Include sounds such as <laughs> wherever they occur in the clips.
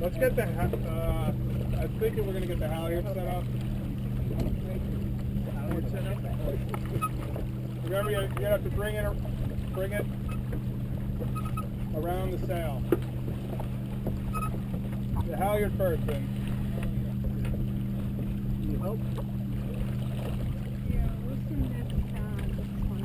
let's get the, uh, I was thinking we're gonna get the halyard set up. Halyard set up? Remember, you you have to bring it, bring it around the sail. The halyard first, then. You help? Yeah, listen, that's, uh, this one.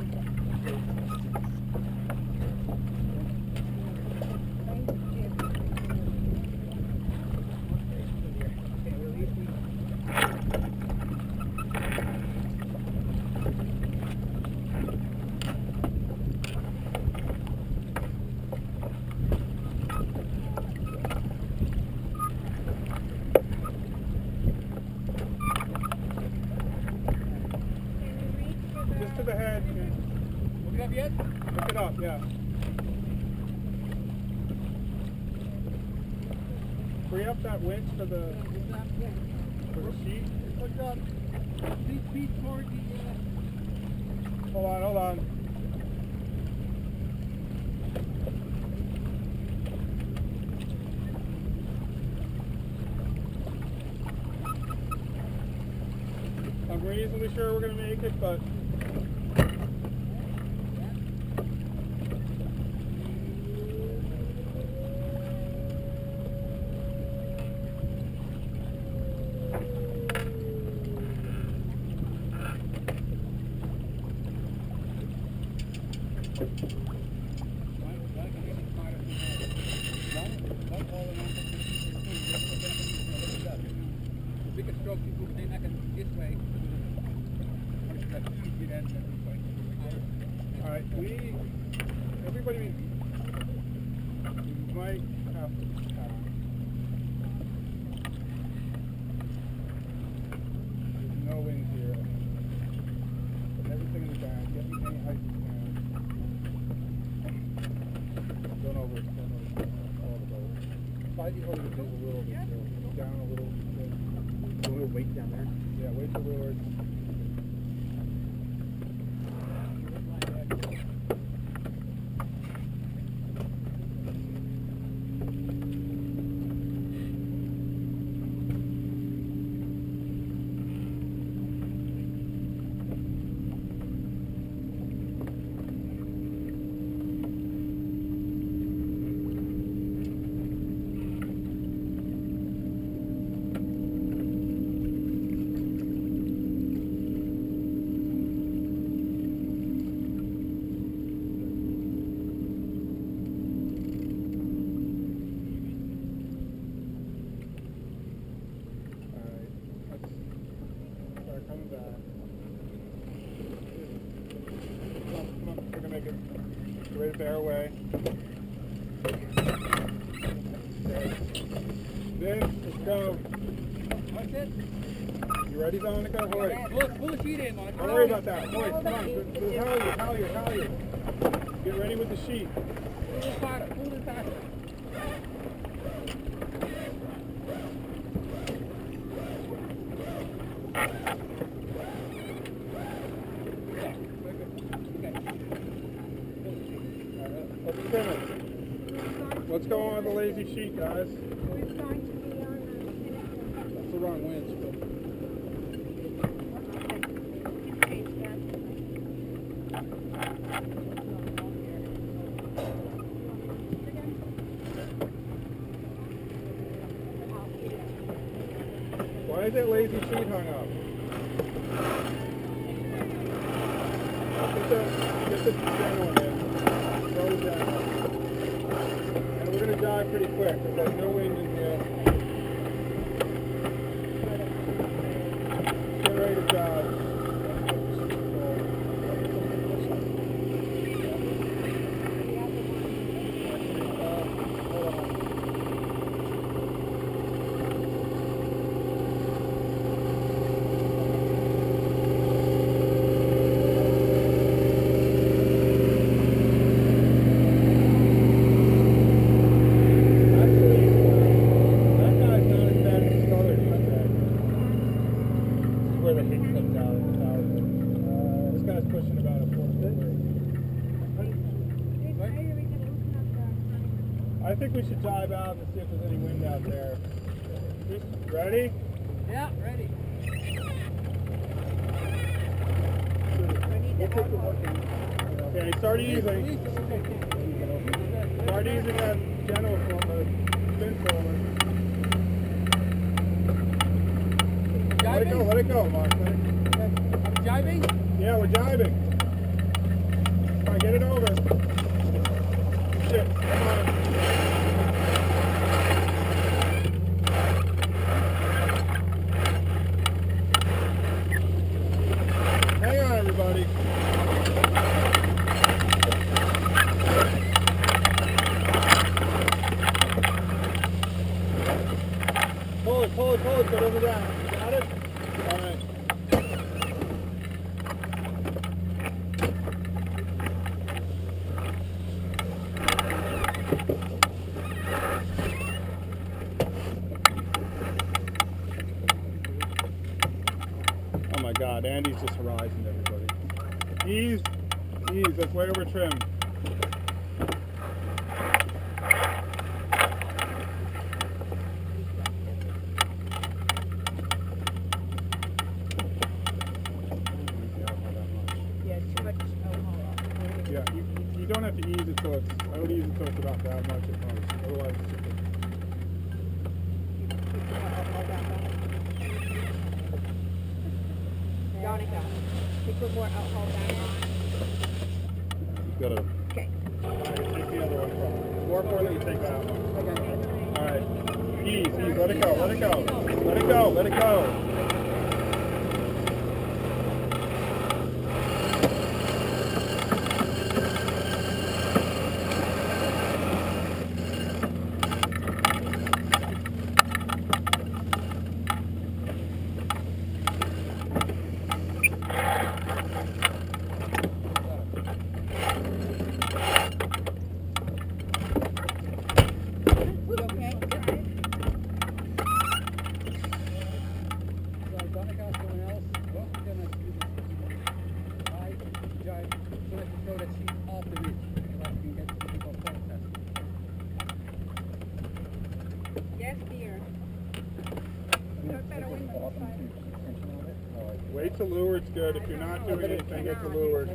Just to the head. Look it up yet? Look it up, yeah. Free up that winch for the, for the sheet. Look up. Please feet toward the, uh... Hold on, hold on. Reasonably sure we're gonna make it, but All right, we, everybody might have to pass. No wind here. Everything in the bag. Don't over, don't the boat. The a little down a little bit. A little weight down there. Yeah, wait till we're Alright, let's start coming back. Come on, come on, we're gonna make it. Get ready to bear away. Vince, let's go. That's it. You ready, Dominica? Hoy. Pull, pull the sheet in, Monica. Don't worry about that. Hoy, come on. Do- do Halyard, halyard, halyard. Get ready with the sheet. Pull this harder, pull this harder. Alright, Let's finish. What's going on sheet, guys? We're going to be on That's the wrong winch, but. Why is that lazy sheet lure's good. If you're not doing anything get the lure,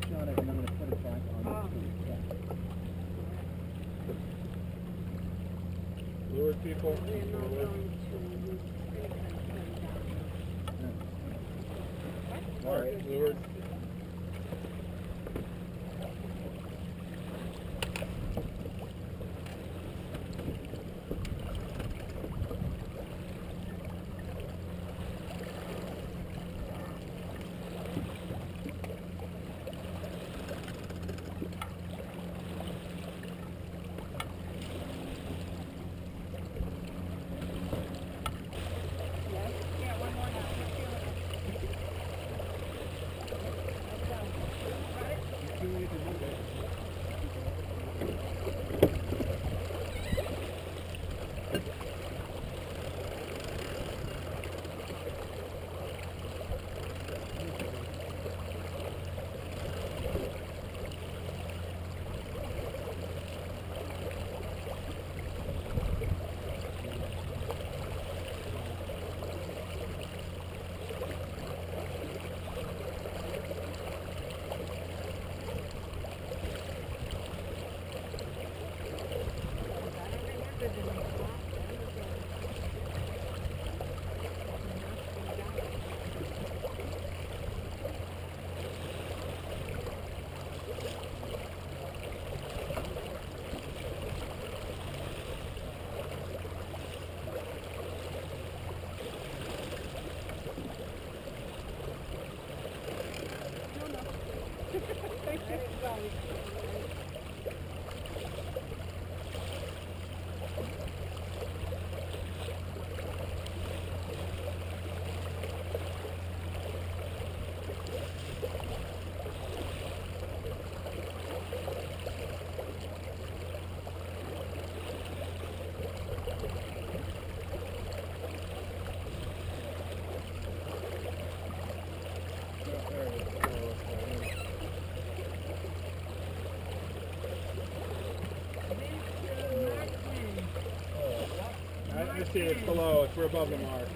see. It's below us. We're above the mark.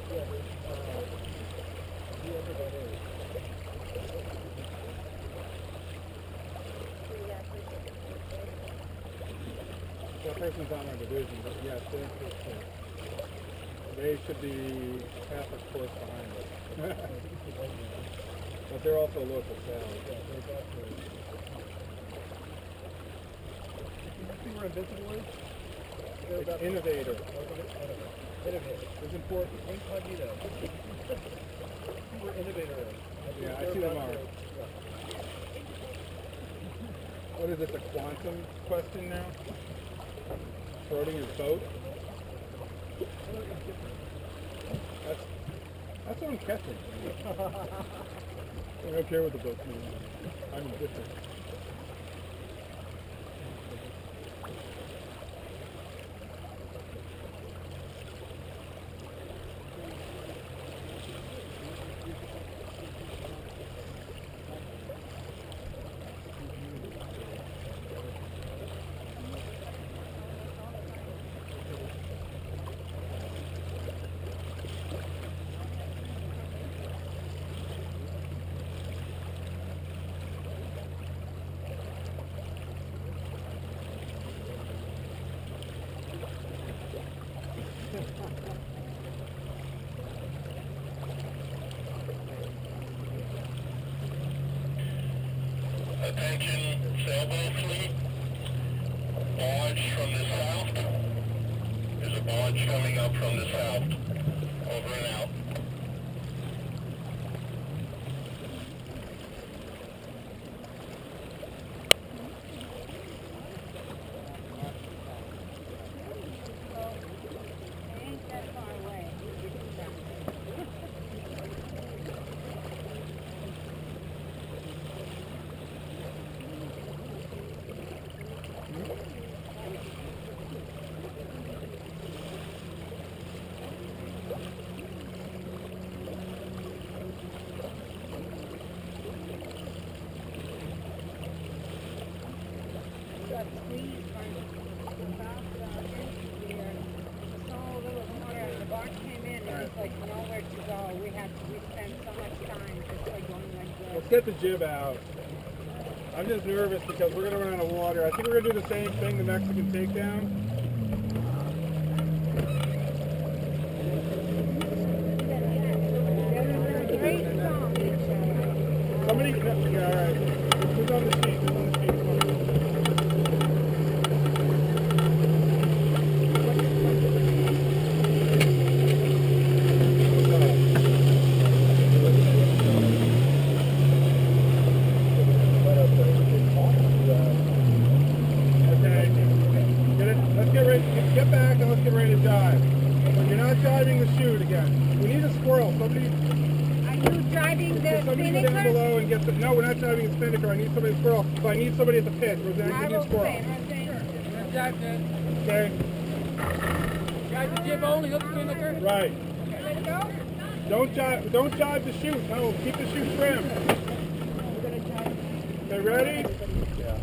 That person's on our division, but yes, they, they should be half a course behind us. <laughs> but they're also local sales. See where invisible is? It's innovator. Oh, Innovator. It's important. Incognito. <laughs> See where innovator. Yeah, I see the mark. What is it, the quantum question now? Schrodinger's boat? That's, that's what I'm catching. <laughs> I don't care what the boat means. I'm indifferent. To go. We we spent so much time just like going like Let's get the jib out. I'm just nervous because we're gonna run out of water. I think we're gonna do the same thing, the Mexican takedown. They're very strong, each other. Somebody, yeah, all right. Who's on the sheet? Who's on the sheet? Come on. Okay. Get it, let's get ready, get- get back and let's get ready to dive. But you're not diving the chute again. We need a squirrel. Somebody, Are you driving the somebody go down Spinnaker? below and get the, no, we're not diving a spinnaker. I need somebody to squirrel. So I need somebody at the pitch. Roseanne, I give me a will squirrel. say, Drive the, Okay? drive the jib only, hook the spinnaker. Right. Ready to go? Don't jive, don't jive the chute. No, keep the chute trim. We're gonna drive. Okay, ready? Yeah.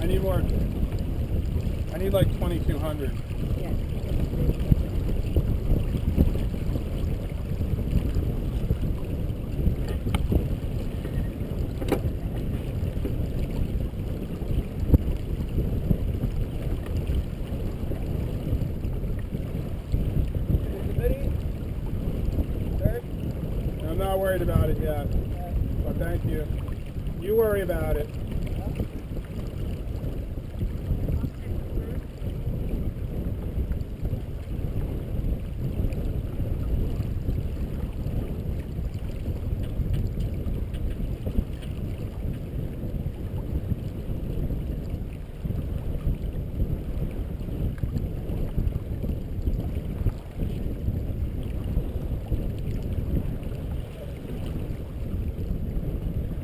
I need more. I need like 2200. Yeah. Ready? Third. I'm not worried about it yet. But thank you. You worry about it.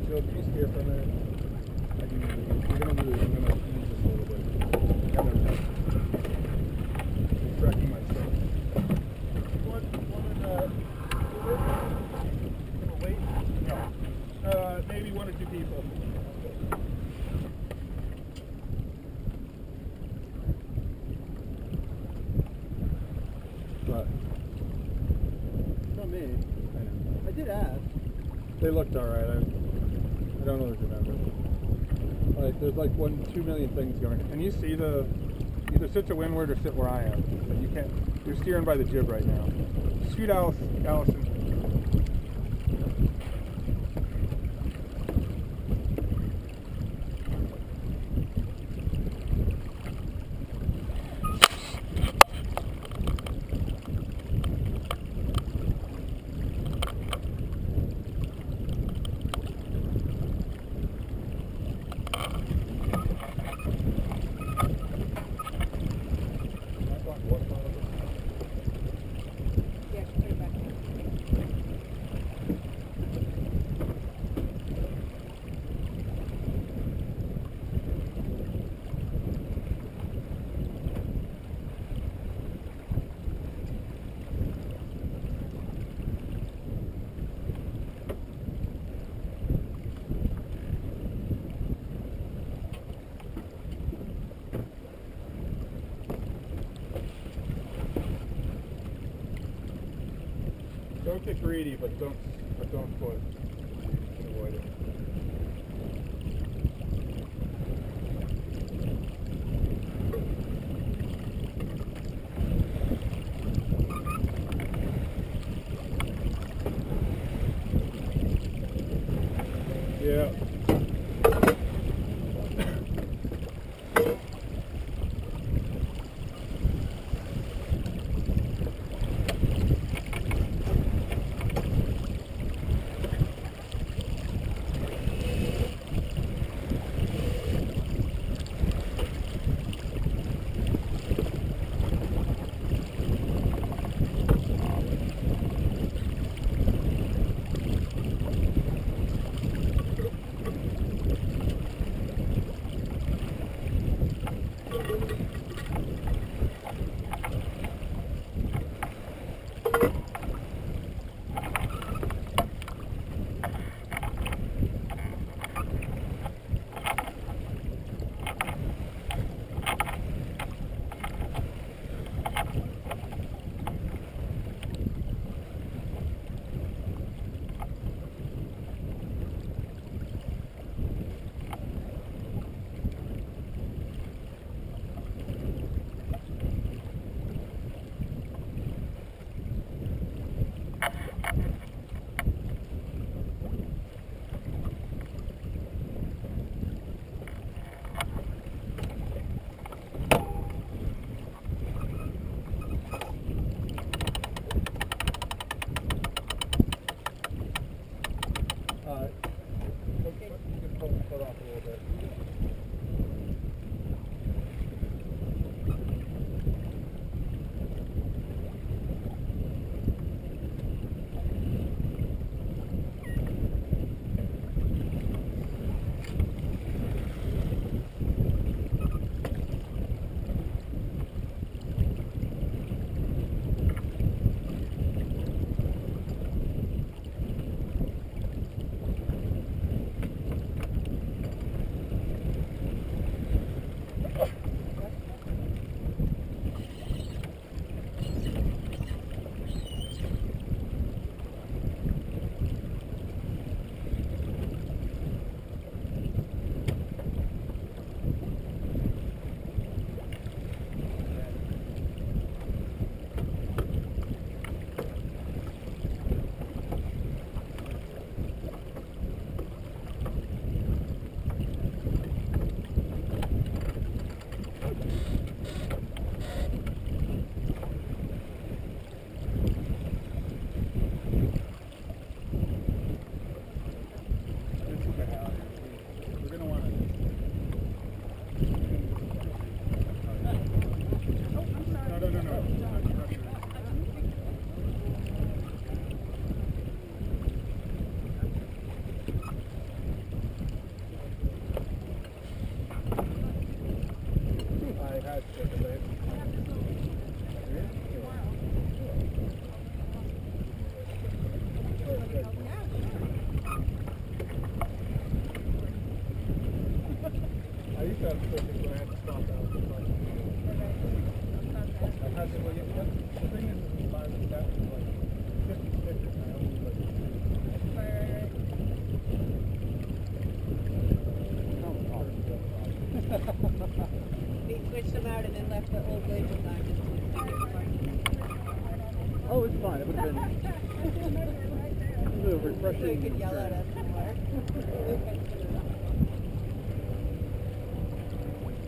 She'll be here for a minute. They looked alright. I, I don't always remember. Like there's like one, two million things going. And you see the either sit to windward or sit where I am. But you can't. You're steering by the jib right now. Shoot Alice, Allison. Greedy, but don't but don't push.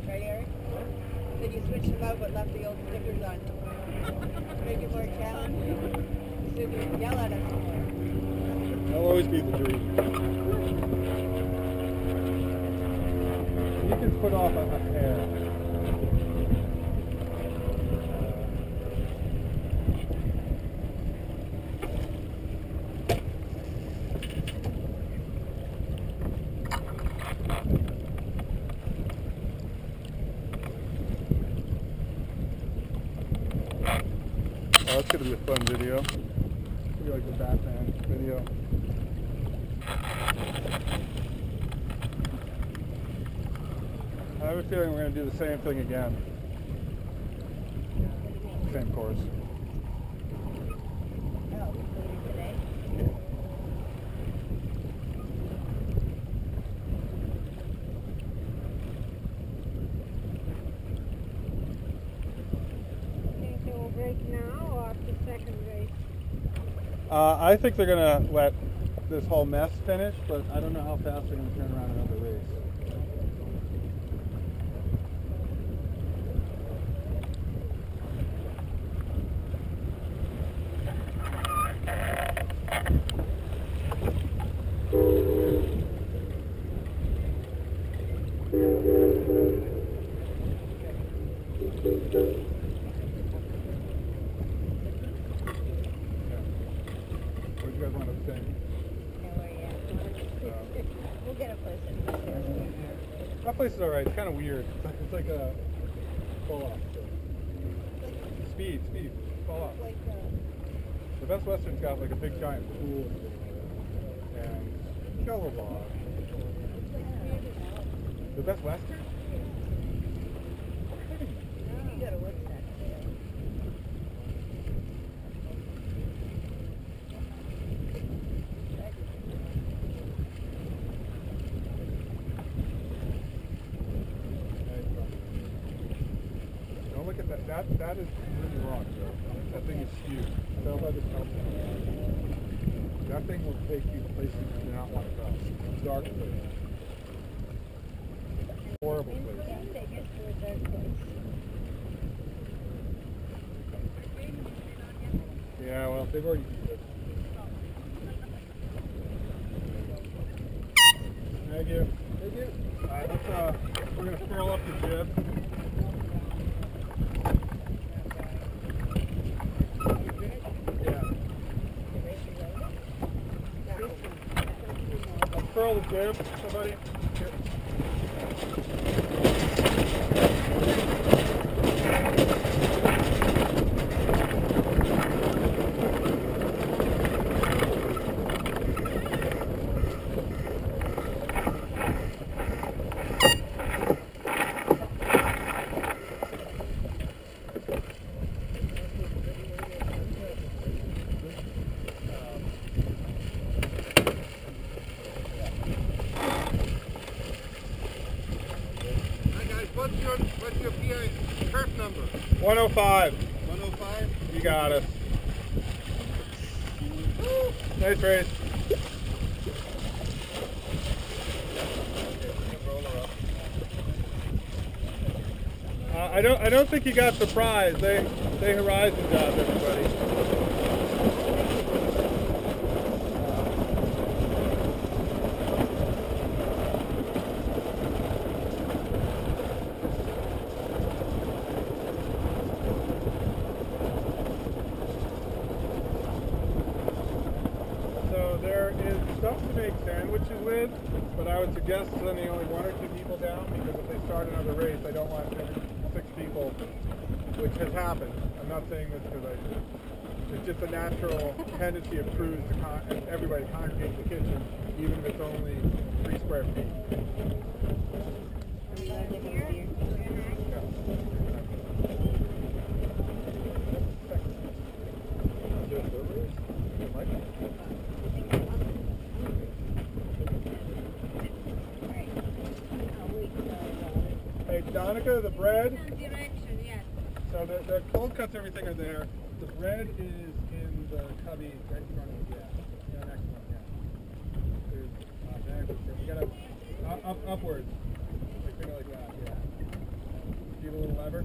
Right, Eric? Then you switched them out but left the old stickers on. Make it more challenging. So you yell at us more. That'll always be the dream. You can put off a hair. Gonna be a fun video. Gonna be like the Batman video. I have a feeling we're going to do the same thing again. Same course. Oh, including today? Think they will break now or after second race? Uh, I think they're going to let this whole mess finish, but I don't know how fast they're going to turn around another race. What do you guys want to say? Yeah, where you at? We'll get a place in That place is alright. It's kind of weird. It's like, it's like a fall off. Speed, speed, fall off. The Best Western's got like a big giant pool and shallow bar. The Best Western? you go to Woodstock too. Don't look at that. That that is really wrong, Joe. That thing is huge. Tell by the cell phone. That thing will take you places you do not want to go. Dark place. Horrible place. Take us to a dark place. Yeah, well, they've already used it. Thank you. Thank you. Alright, let's, uh, we're gonna furl up the jib. Let's furl the jib, somebody. Here. Hi guys, what's your what's your PI turf number? 105. 105. You got us. Nice race. Uh, I don't. I don't think he got prize. They they horizon job everybody. So there is stuff to make sandwiches with, but I would suggest sending only one or two people down because if they start another race, I don't want every six people, which has happened. I'm not because I. It's just a natural tendency of crews to con- everybody congregate in the kitchen, even if it's only three square feet. Hey, Donna replica of the bread. Some direction, yes. So the, the there. The bread is in the cubby right in front of you. Yeah. Yeah, next one. Yeah. There's uh. You gotta up, up upwards. Like finger like that. Yeah. See the little lever?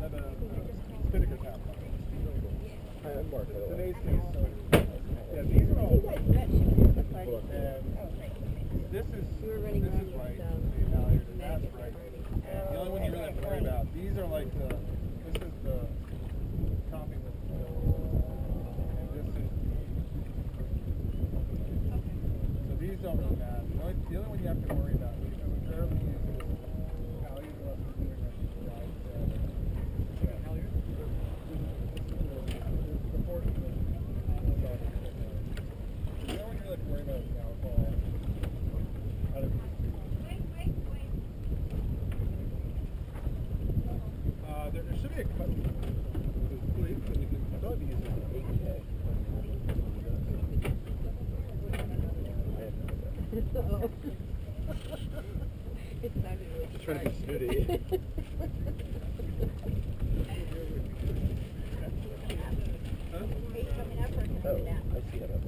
Have a, a Spinnaker tap. Today's case, so yeah, these are all. And this is We were running this around is with, right. um, See, now here's- that's magnet right. already. And the only one you really have to worry about. These are like the. This is the copy with the. And this is. So these don't really matter. The only, the only one you have to worry about. We we rarely use is Halyard unless we're doing a drive. uh, yeah, Halyard. This is the- this is the port- the- the only one you really have to worry about is alcohol. I don't- Wait, wait, wait. Uh, there, there should be a cut. I thought I'd be using an 8K. It sounded really Just trying to be smart. snooty. Huh? Are you coming up or coming down? I see it up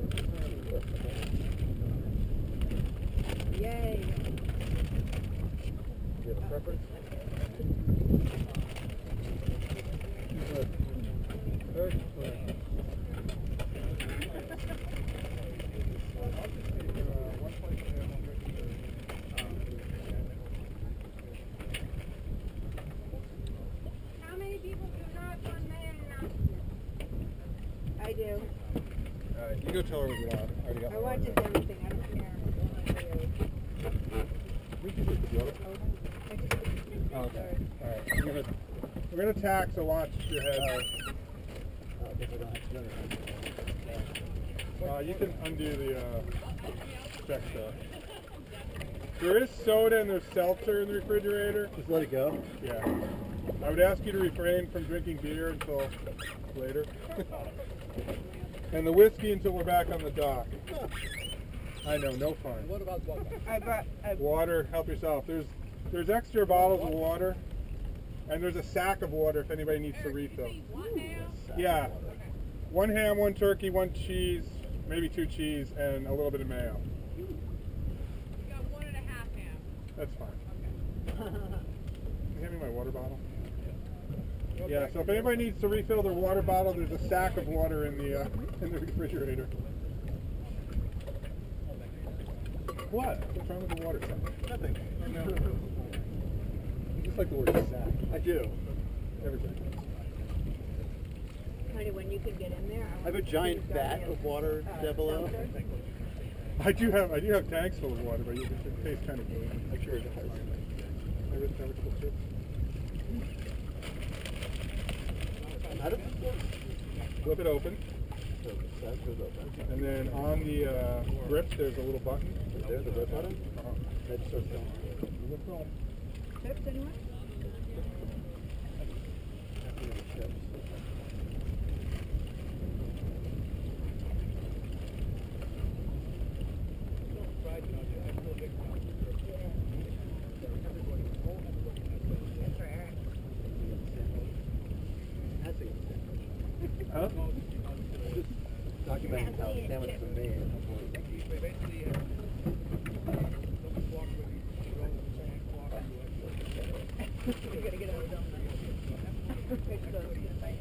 Yay. Do you have a preference? How many people do not want mayor announcement? I do. Alright, you go tell her what you want. I already got I my want order. everything. I don't care. We can do the other. Oh, okay. Alright, we're gonna, we're gonna tack, so watch your head. Uh, you can undo the, uh, check stuff. There is soda and there's seltzer in the refrigerator. Just let it go? Yeah. I would ask you to refrain from drinking beer until later. <laughs> and the whiskey until we're back on the dock. I know, no fun. What about what? I brought, I, Water, help yourself. There's there's extra bottles of water, and there's a sack of water if anybody needs to refill. One now? Yeah, one ham, one turkey, one cheese, maybe two cheese, and a little bit of mayo. You got one and a half ham. That's fine. Can you hand me my water bottle? Yeah. So if anybody needs to refill their water bottle, there's a sack of water in the uh, <laughs> in the refrigerator. What? What's wrong with the water sack? Nothing. No. You just like the word sack. I do. Everything. honey, when you can get in there, I I have a giant see vat of water uh, down below. I do have I do have tanks full of water, but it, it tastes kind of good. I'm sure it does. Have a couple chips. Flip it open, and then on the uh, grip there's a little button. There's a rip button? Uh-huh. That starts going. Flip it on. Chips, anyone? That's for Eric. That's a good sandwich. Huh? Documenting how Yeah, sandwiches are made. Basically, uh, don't walk with you. Don't walk with you. You're gonna get on the dumb. It's so- it's gonna bite.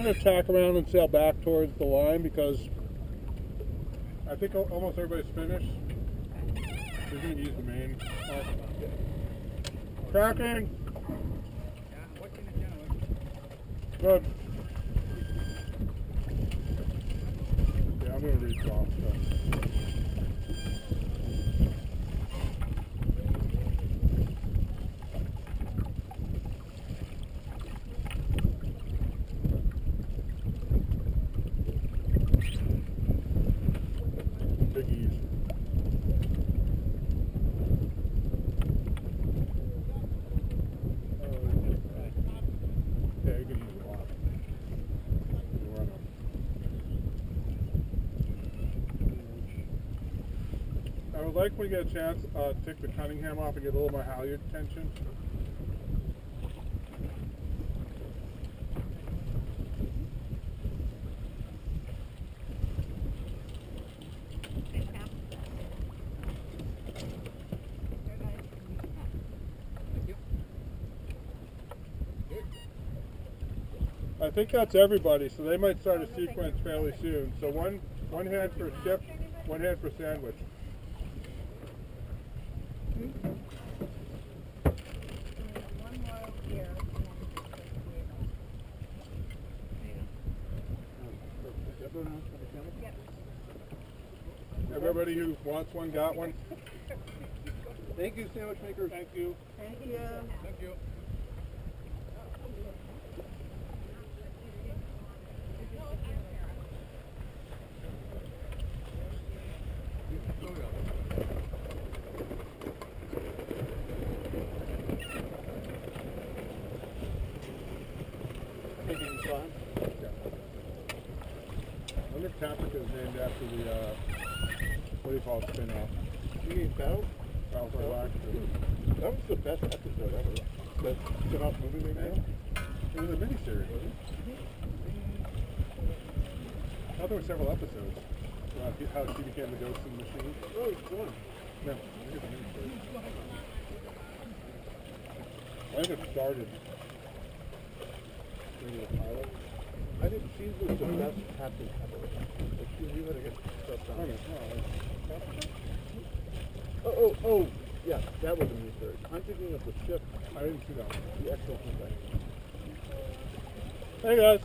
I'm gonna tack around and sail back towards the line because I think almost everybody's finished. We're gonna use the main. Cracking. What can it do? Good. Yeah, I'm gonna read off stuff. Biggies. Yeah, you can use a lot. You run 'em. I would like when you get a chance, uh, take the Cunningham off and get a little more halyard tension. I think that's everybody, so they might start a sequence fairly soon. So one one hand for ship, one hand for sandwich. One more here, and then just Everyone else got a camera? Yep. Everybody who wants one got one. Thank you, sandwich makers. Thank you. Thank you. Thank you. Taking the time. I wonder if Caprica is named after the uh, what do you call it spin-off? You mean Battle? Battlestar Galactica. That was the best episode ever. The spin-off movie they made. It was a miniseries, wasn't it? I thought there were several episodes. About he- how she became the ghost in the machine. Oh, it's one. No, I think it's a miniseries. I think it started. Maybe the pilot. I think she was the best captain ever. Like, she knew how to get stuff I don't done. know. Oh, oh, oh, yeah, that was a new series. I'm thinking of the ship, I didn't see that one. the excellent thing. Hey guys.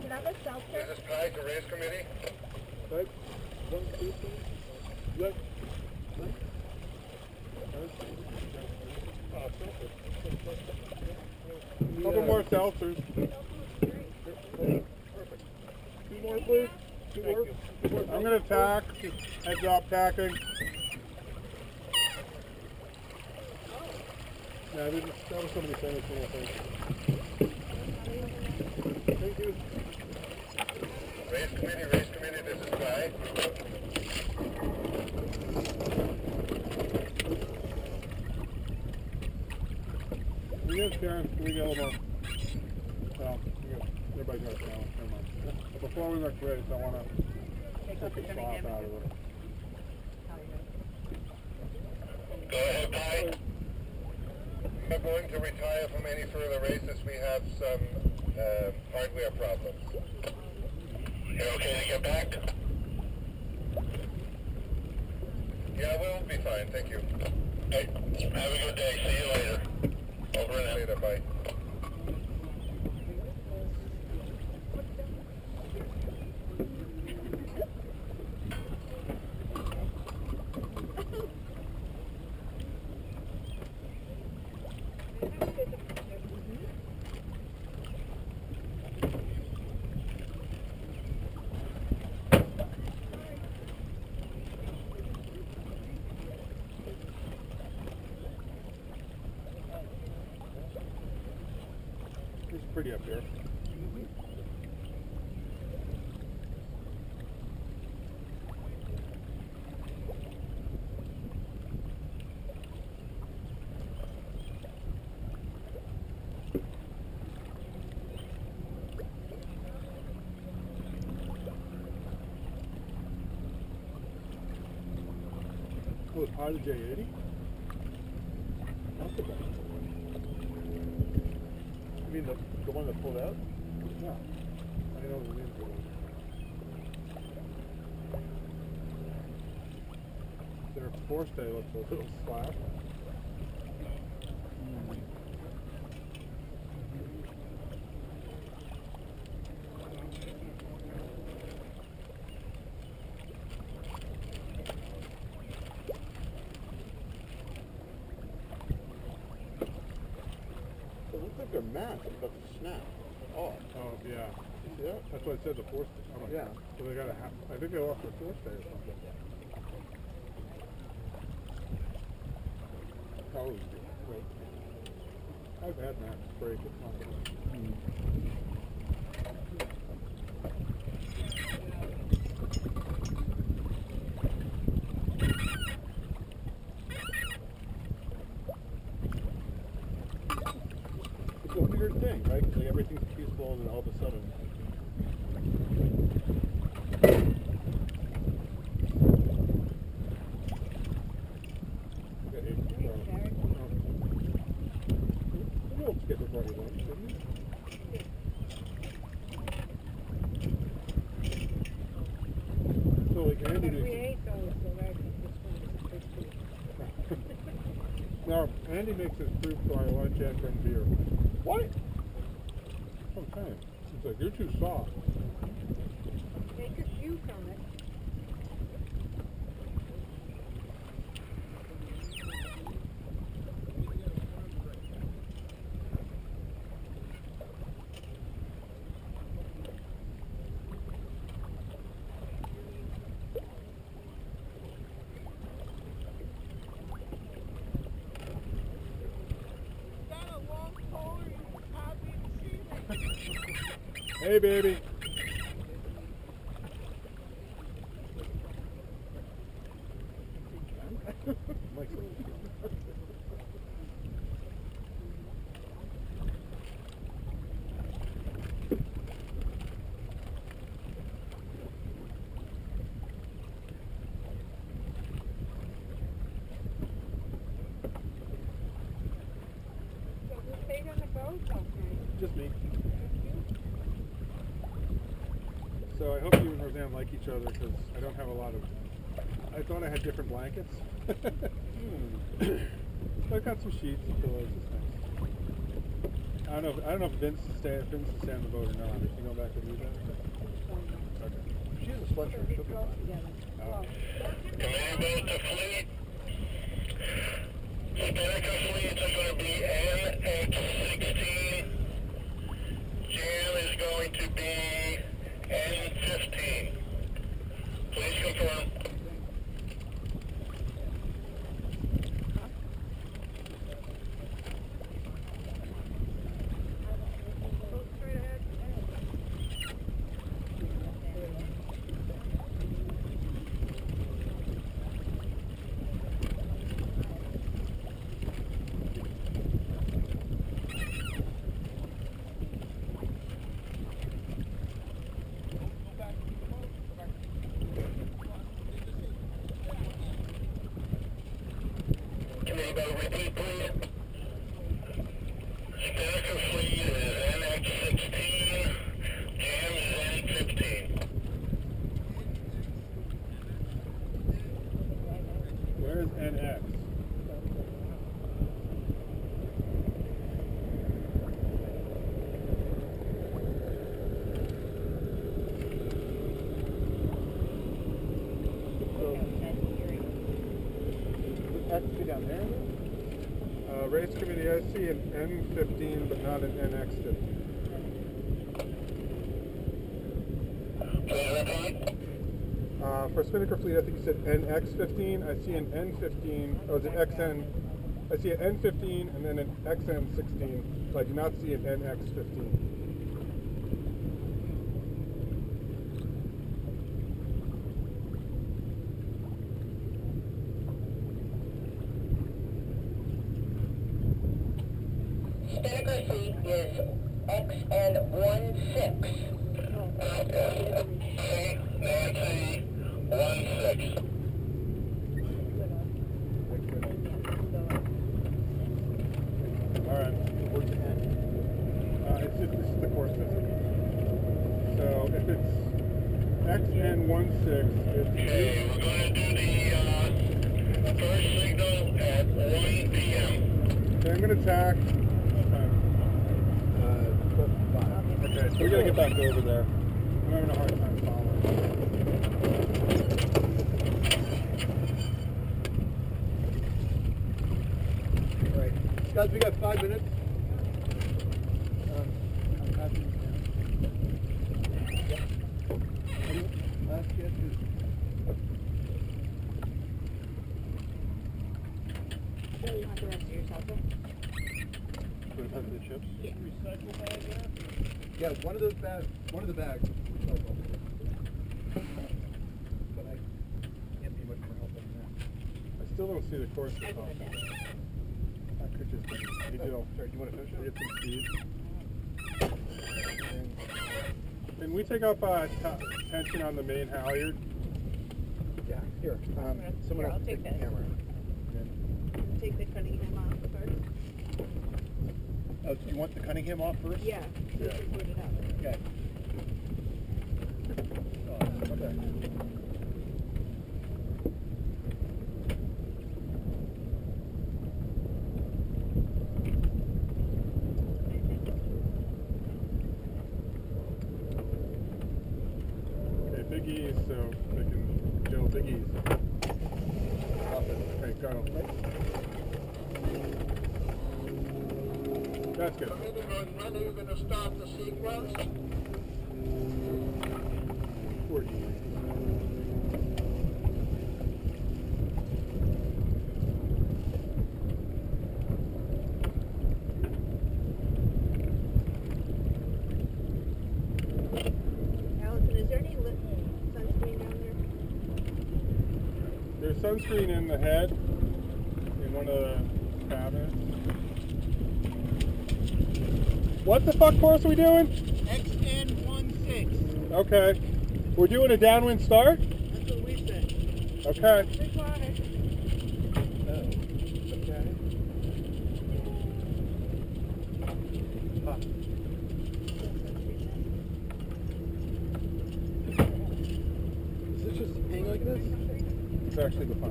Can I have a? This is Ty Race Committee. Right? One, two, three. Good. Couple more seltzers. Two more, please. Two more. Two more. I'm gonna tack. Heads up, tacking. Yeah, That was somebody saying it, I think. Thank you. Race Committee, Race Committee, this is Ty. We got Karen. We got a little more. Well, everybody's got a challenge. Never mind. But before we look race, I want to Take take off the the slop Cunningham. out of it. Go ahead, Ty. We're going to retire from any further races. We have some uh, hardware problems. You okay to get back? Yeah, we'll be fine. Thank you. Hey, have a good day. See you later. Looks a little slack. It looks like they're masked, but snap. Oh. Oh, yeah. Yeah. That's what I said, the forestay. Oh Yeah. So they got a half, I think they lost their forestay or something. Probably. Wait. I've had that break at some hmm. It's a weird thing, right? 'Cause, like everything's peaceful and all of a sudden. Okay, uh, oh. The wolves get before you lunch, didn't you? So like Andy But we makes, ate those already, this one was a big piece. Now Andy makes his fruit fly lunch after and beer. What? Saying, it's like you're too Hey, baby. Mike's So who stayed on the boat last night? Just me. Just you? So I hope you and Roseanne like each other because I don't have a lot of. I thought I had different blankets. Hmm. <coughs> I've got some sheets and pillows. It's nice. I don't know. If, I don't know if Vince is stay, if Vince is staying on the boat or not. If you go back and do that. Okay. She has a So sweatshirt. She'll be fine. together. Oh. Command boat to fleet. Spinnaker fleets are going to be NX-16. Jam is going to be N-15. Please confirm. go straight ahead. Committee boat repeat, please. Spinnaker fleet is NX-16. Jam is N-15. Where is NX? Has to be down there. Uh, race committee. I see an N15, but not an NX15. Please repeat. I think you said NX15. I see an N15. Oh, is it XN? I see an N15 and then an XN16, but I do not see an NX15. Spinnaker seat is XN16. C, Nancy, 16. All right. Where's the N? Uh, it's just, this is the course visit. So if it's XN16, it's Okay, we're gonna do the, uh, first signal at 1 p.m. Okay, I'm gonna tack. Uh, okay, so we gotta get back over there. I'm having a hard time following. All right. Guys, we got five minutes. Um, I'm passing this down. Yeah. Any last guesses? So you want the rest of your salsa? Put it under the chips. Yeah, one of those bags, one of the bags. recycle. But I can't be much more help than that. I still don't see the course at all. That could just be, he did Sorry, do you want to finish it? did some speed. And- Can we take up, uh, tension on the main halyard? Yeah, here. Um, someone else I'll take take the this. camera. Take the Cunningham off first. Oh, do you want the Cunningham off first? Yeah, Yeah. should put it up. Okay. Oh, okay. Okay, big E's, so they can go big E's. Up it. Okay, go. That's good. When are you gonna start the sequence? Four E's. Allison, is there any lit sunscreen down Sunscreen in the head, in one of the cabins. What the fuck course are we doing? XN16. Okay. We're doing a downwind start? That's what we said. Okay. Good water. Okay. Ah. Is this just hang like this? It's actually the fire.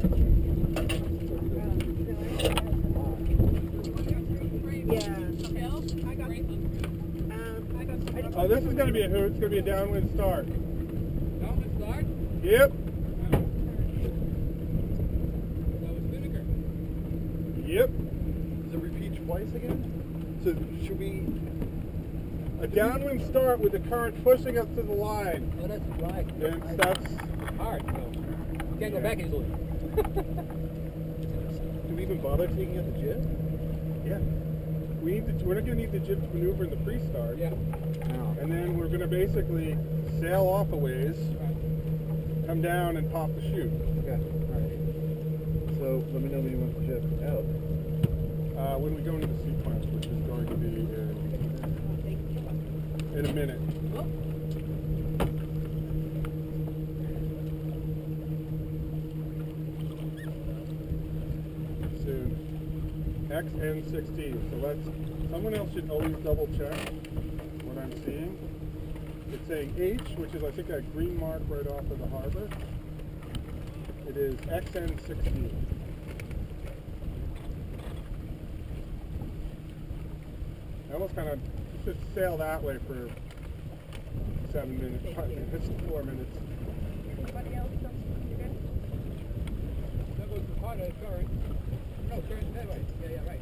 Yeah. I got Um, I got. I just Oh, this is gonna be a hoot. It's gonna be a downwind start. Downwind start? Yep. That was vinegar. Yep. Does it repeat again? So should we? A downwind start with the current pushing up to the line. Oh, that's right. Then it stops. hard. No. You can't go back easily. <laughs> Do we even bother taking out the jib? Yeah. We need to, we're not gonna need the jib to maneuver in the pre-start. Yeah. No. And then we're gonna basically sail off a ways, come down and pop the chute. Okay. All right. So let me know when you want the jib out. Uh, when we go into the sequence, which is going to be in, in a minute. Soon. XN16. So let's, someone else should always double check what I'm seeing. It's saying H, which is I think that green mark right off of the harbor. It is XN16. I almost kind of just sail that way for seven minutes, five minutes, four minutes. Anybody else? That was part of the current. No, current that way. Yeah, yeah, right.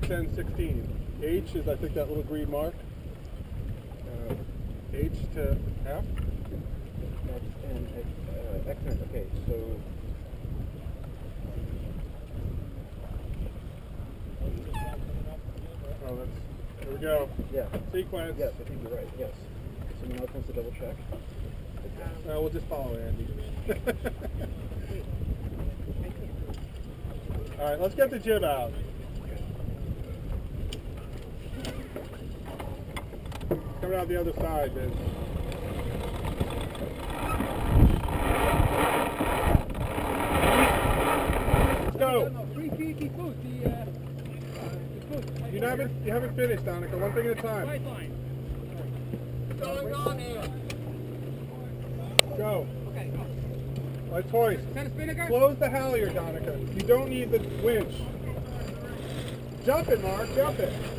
XN16. H is, I think, that little green mark. Uh, H to F. X and uh, X and okay. So we go. Yeah. Sequence. Yes, I think you're right. Yes. Someone else wants to double check. Uh, we'll just follow Andy. <laughs> All right, let's get the jib out. Coming out the other side, then. Let's go. No, three feet before the, uh, uh, the You haven't you haven't finished, Donica. One thing at a time. What's going on here? Go. Okay. Like toys. Close the halyard, Donica. You don't need the winch. Jump it, Mark. Jump it.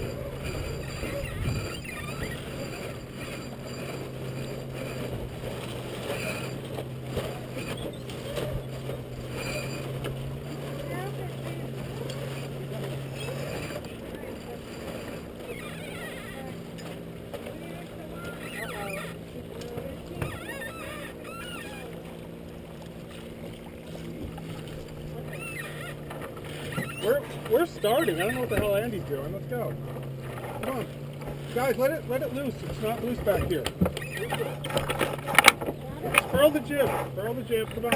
Doing. Let's go. Come on, guys. Let it let it loose. It's not loose back here. Furl the jib. Furl the jib. Come on.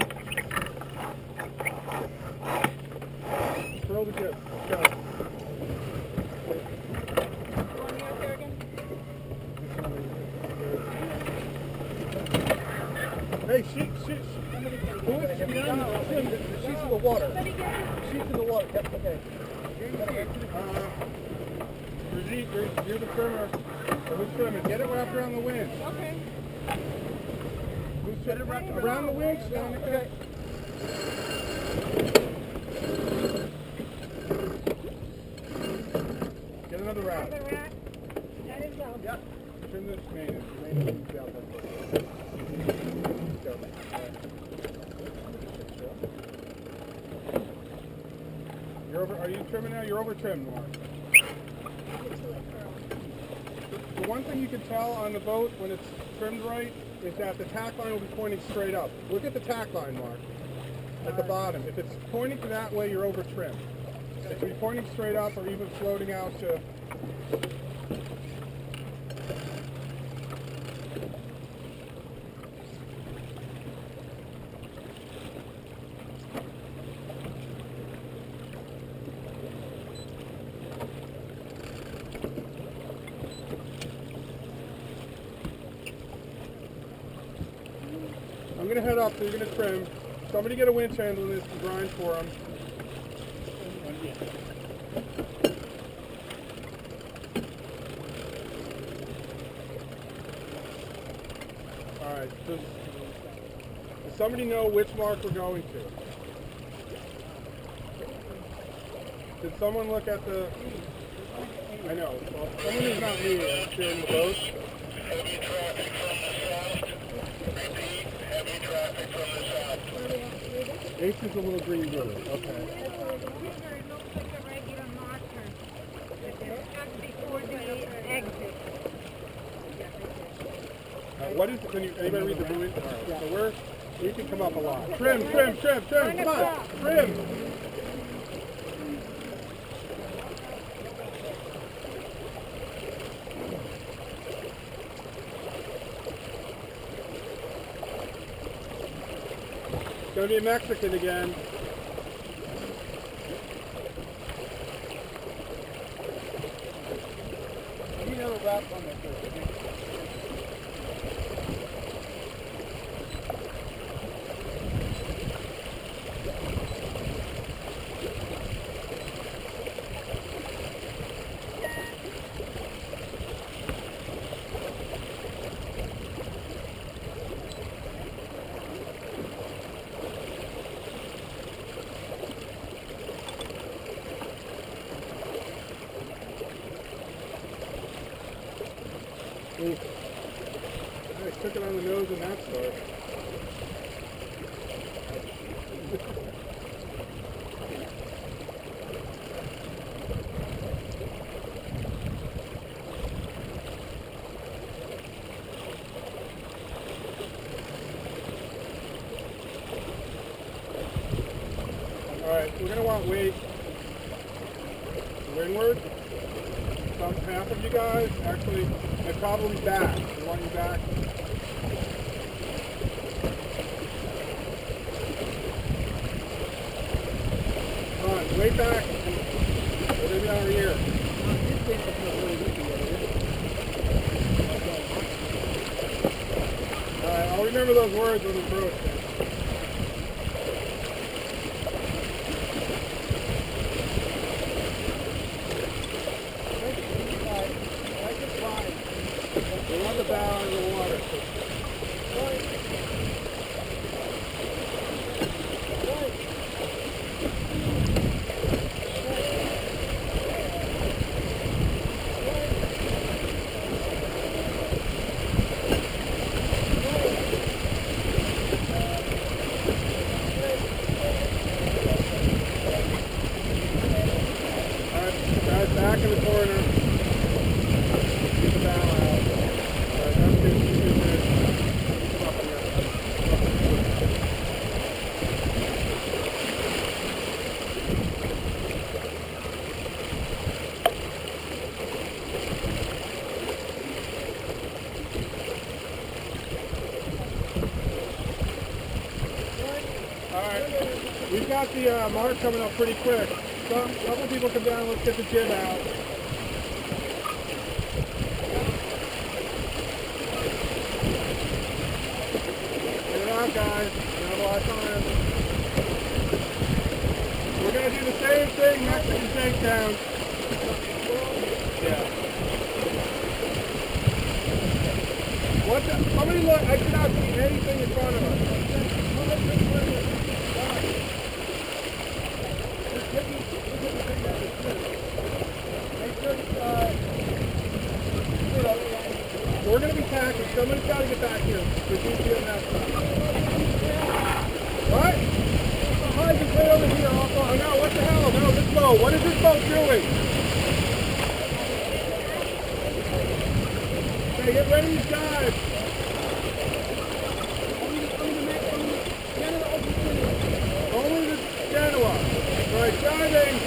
Furl the jib. Let's go. Hey, she, she, who is she down? Jim, the, the sheets in the water. Sheets in the water. Yep, okay. Uh, Brigitte, you're, you're the trimmer. So who's trimming? Get it wrapped around the winch. Okay. Who's trimming? Around the wings. winch, Donica. Get another wrap. The rack, that is all. Yep. Trim the main. The main needs to be out there. Let's go. You're over. Are you trimming now? You're over trimmed, Mark. The one thing you can tell on the boat when it's trimmed right is that the tack line will be pointing straight up. Look at the tack line, Mark, at the bottom. If it's pointing to that way, you're over. It should be pointing straight up or even floating out to up, so you're gonna trim. Somebody get a winch handle this and grind for him. Alright, does, does somebody know which mark we're going to? Did someone look at the... I know, well, someone who's not me is steering the boat. Heavy traffic from the south. Repeat, heavy traffic from the Ace is a little green blue. Okay. It looks like a regular marker. It's just before the exit. Uh, what is, can you, anybody read the blue? Alright, so we're, we can come up a lot. Trim, trim, trim, trim, come on, trim. It's gonna Mexican again. I took it on the nose in that start. got the uh, mark coming up pretty quick. So a couple people come down. Let's get the jib out. What is this boat doing? Okay, get ready to dive. Only the Genoa. All right, diving.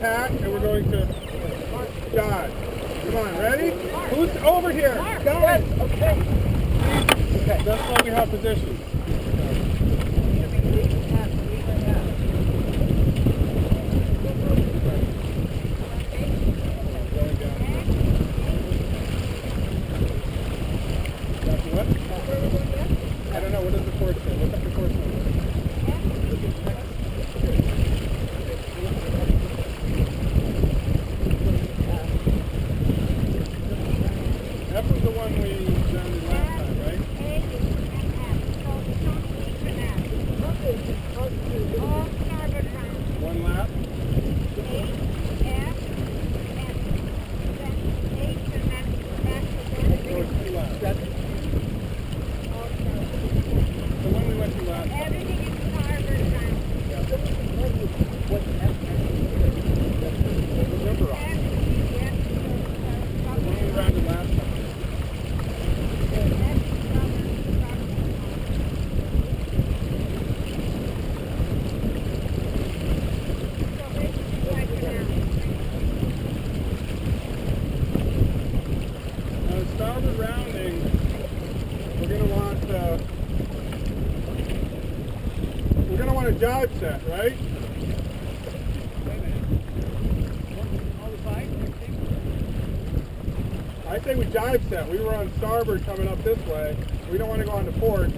cut. right? I think we dive set. We were on starboard coming up this way. We don't want to go on the port.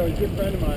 A good friend of mine.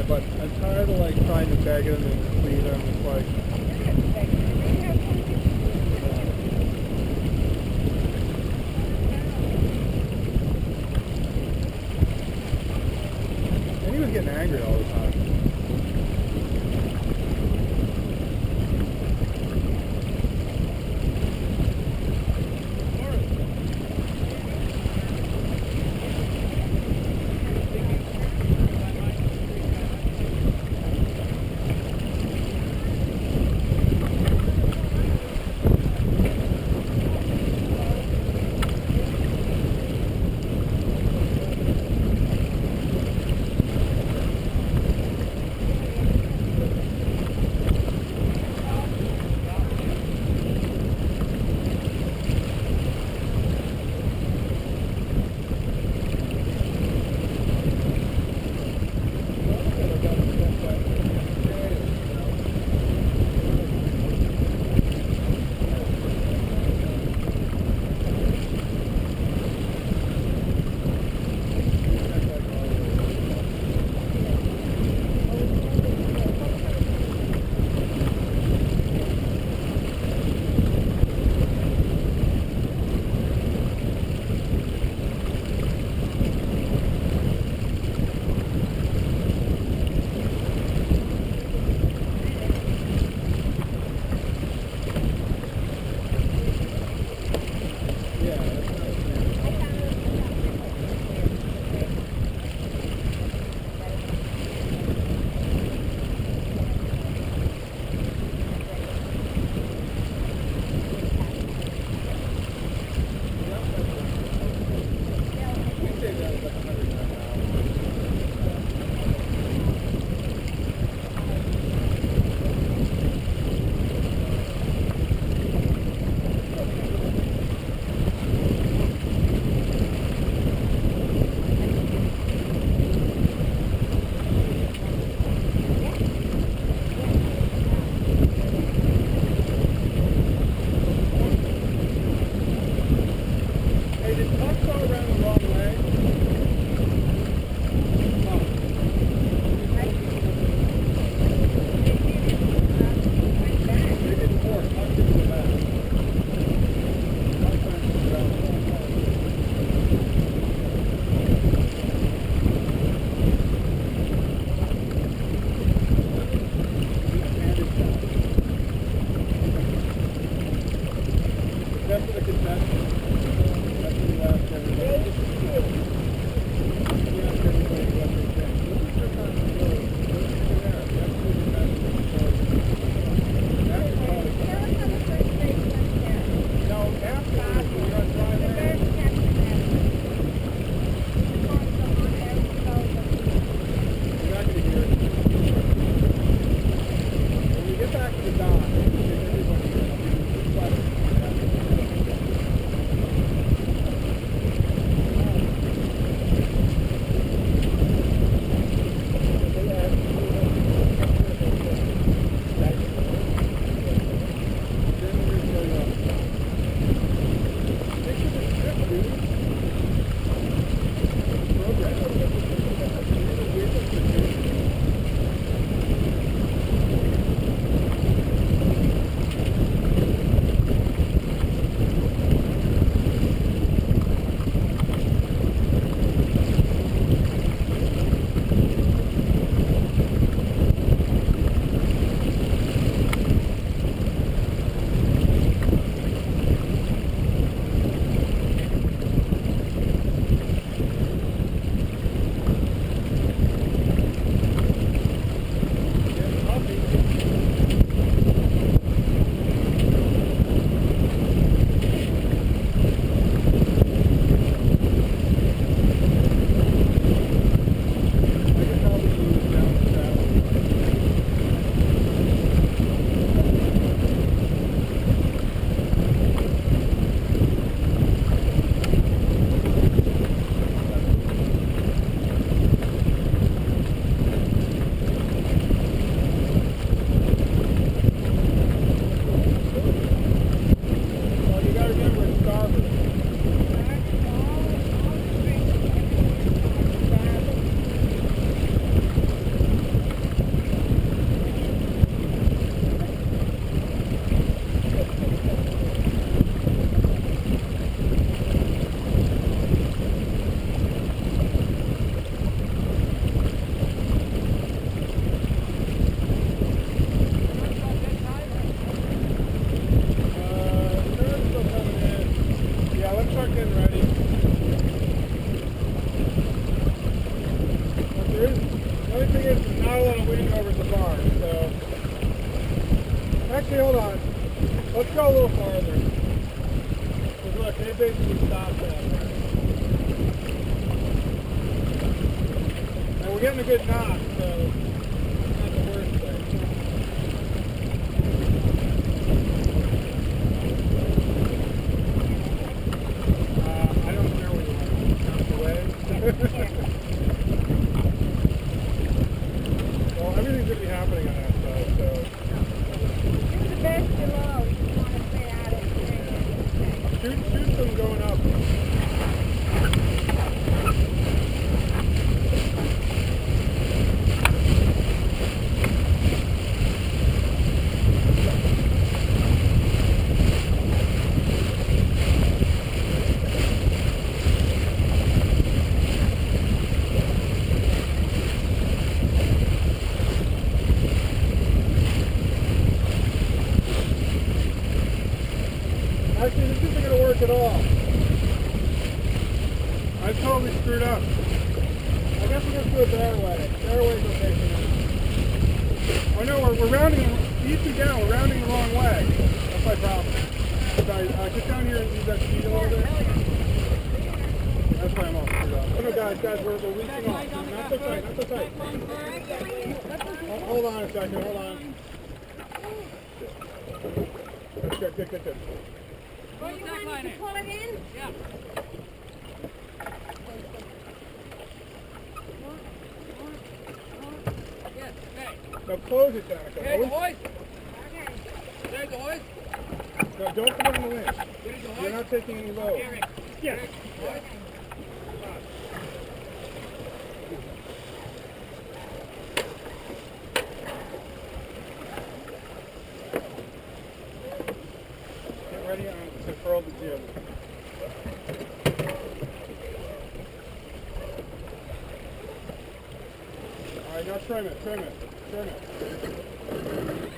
Right, now trim it, trim it, trim it.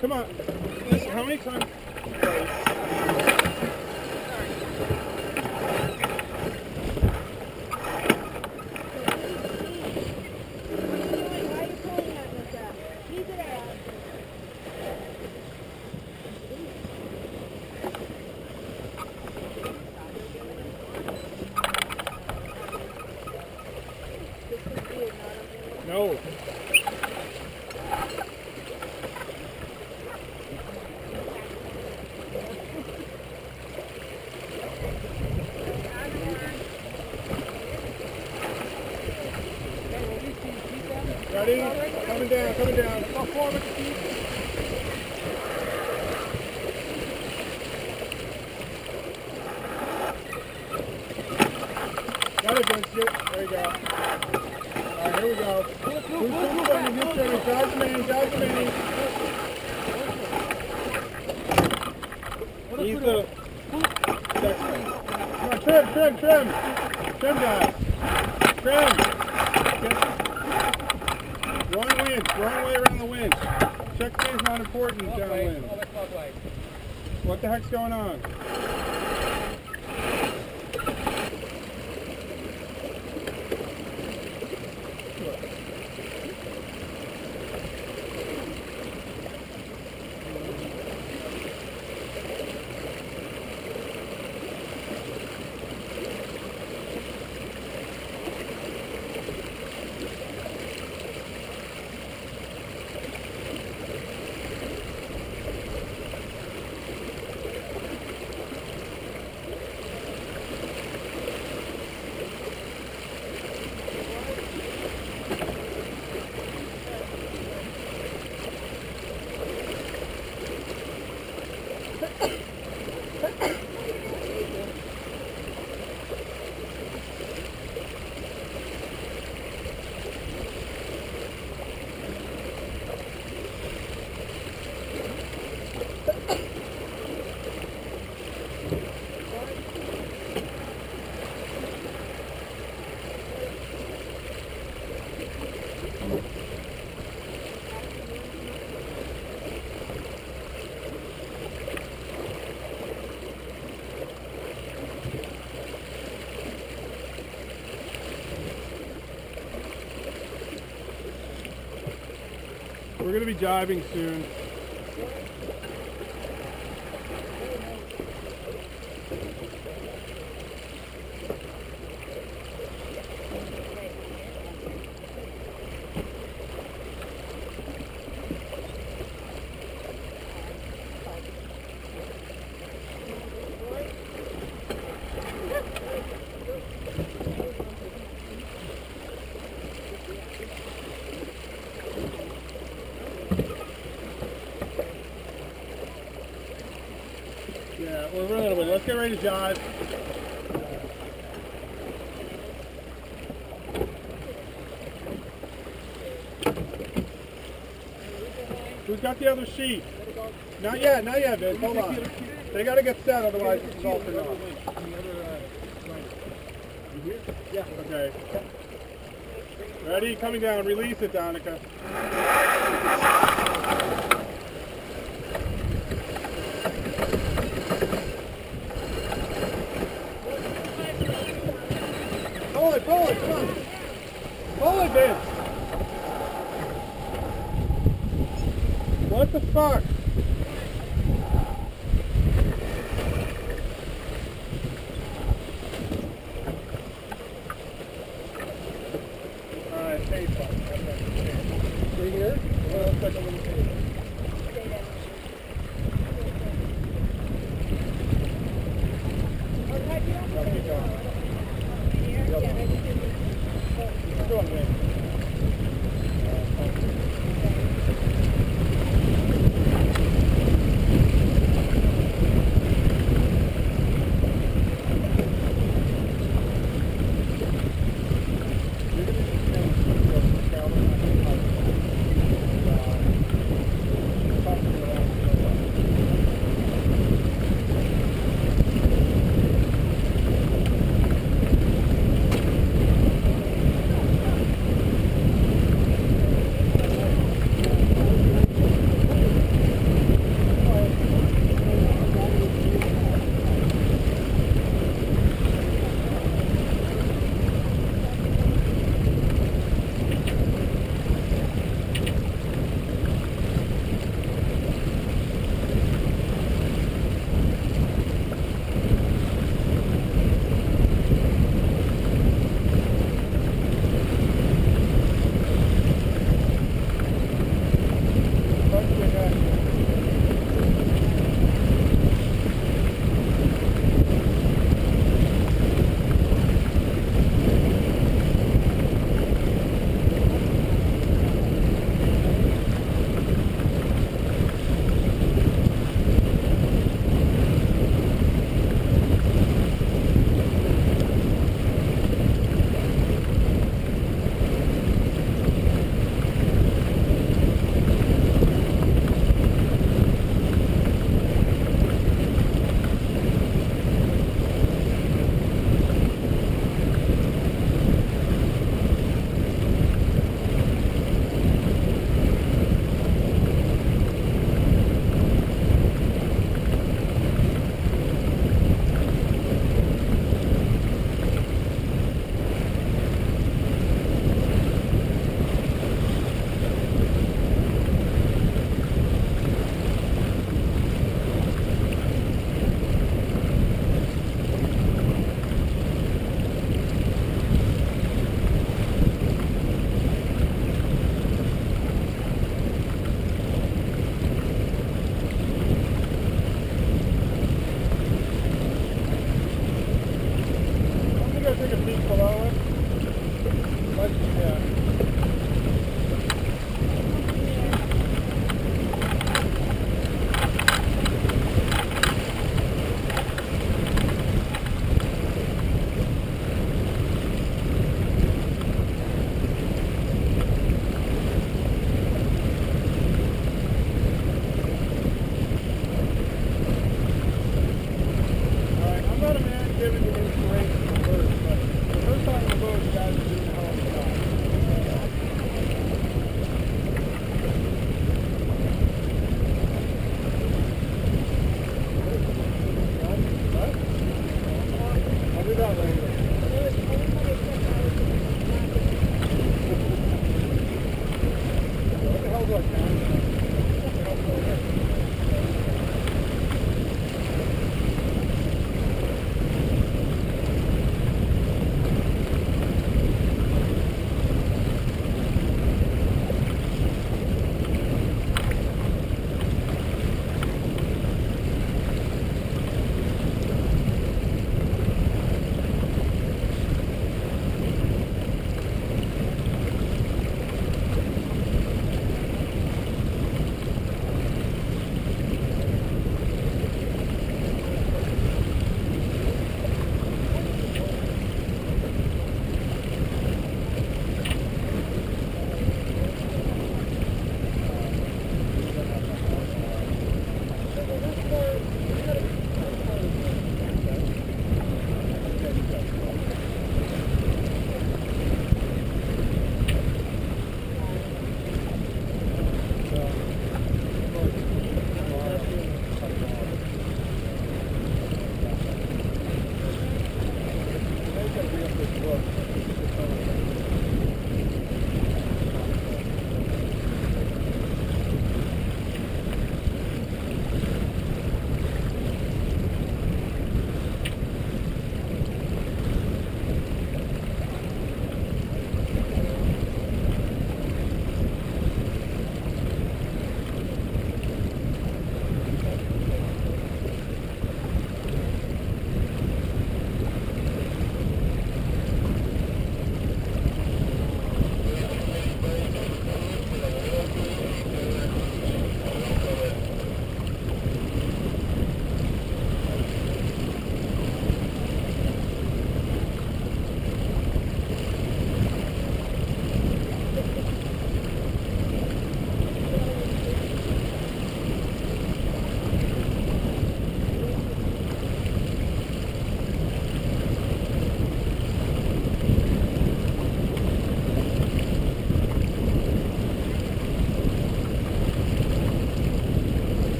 Come on. Listen, how many times? Why are you pulling at me, sir? Leave it out. No. Ready? Coming down, coming down. Go forward, Steve. Got it, Vince. There you go. Here we go. Who's who's turning? Who's turning? Dodge main, dodge main. He's the... Come on, trim, trim, trim. Trim, guys. Trim. Get... Wrong winch. Wrong way around the winch. Check is not important downwind. What the heck's going on? We're going to be jiving soon. Little bit. Let's get ready to jive. Who's got the other sheet? Not yet, not yet, Vince. Hold on. They got to get set, otherwise is all for naught. Yeah. Okay. Ready? Coming down. Release it, Donica. Pull it, pull it, come on. Pull it, Vince. What the fuck?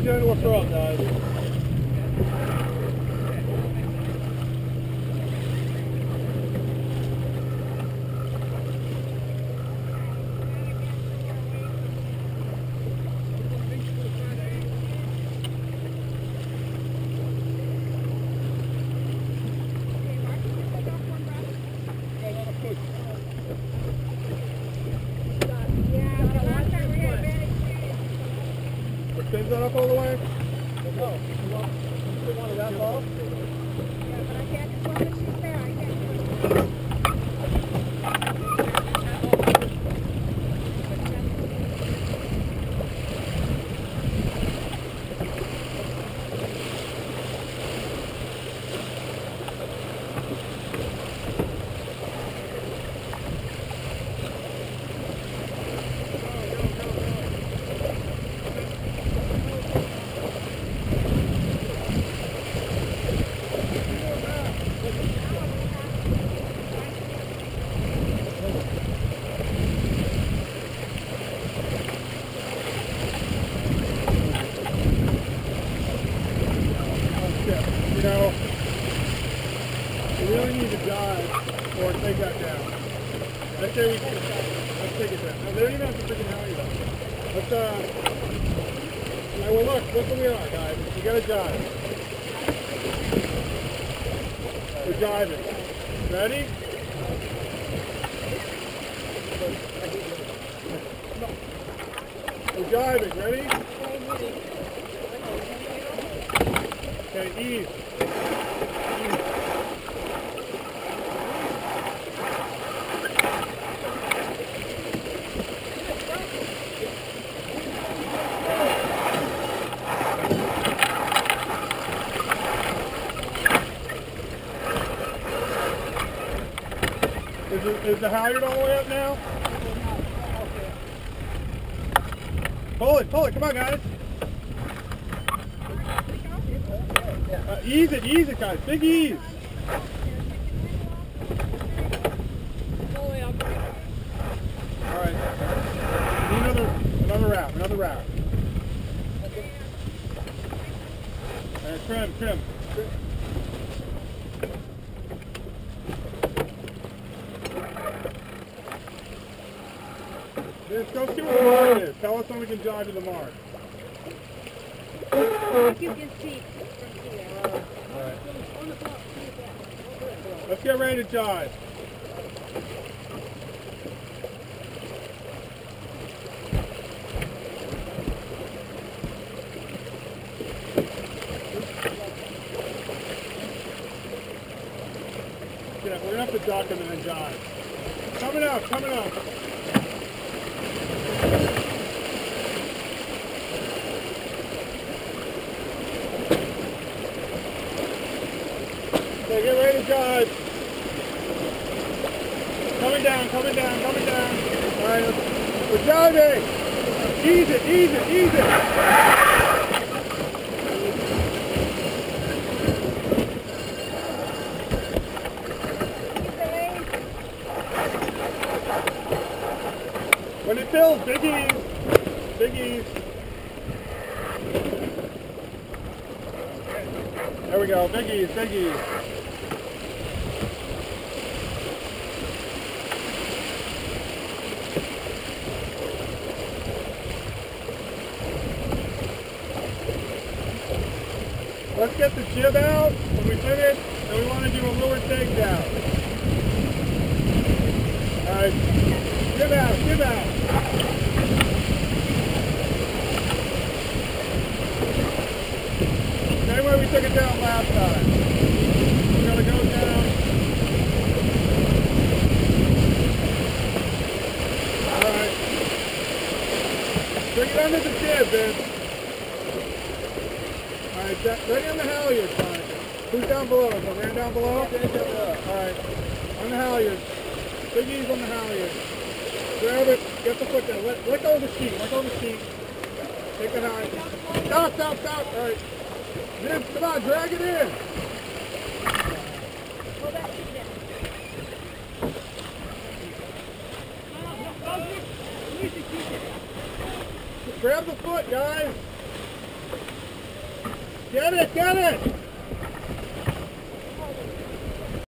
We're doing what's wrong, guys. Is the halyard all the way up now? Pull it, pull it, come on guys. Uh, ease it, ease it guys, big ease. Alright. Another, another another trim, trim. Just don't do what it is. Tell us when we can jog to the mark. You can see Let's get ready to jive. Yeah, we're gonna have to dock him and then jive. Coming up, coming up. Ida, Ida.